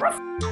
Ruff.